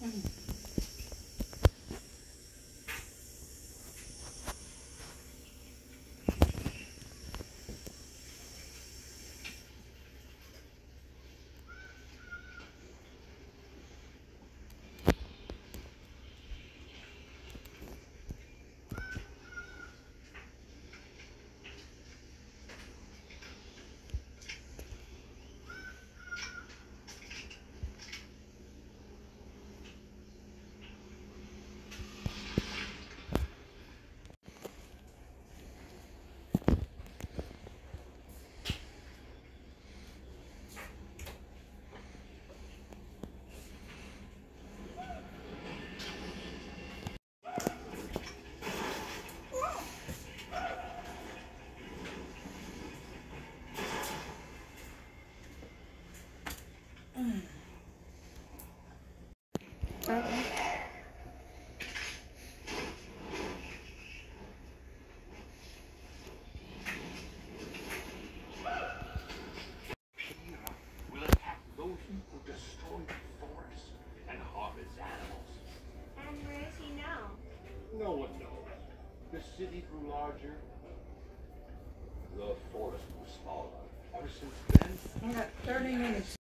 will is he now? No one knows. The city grew larger. The forest grew smaller. Ever since then, I got thirty minutes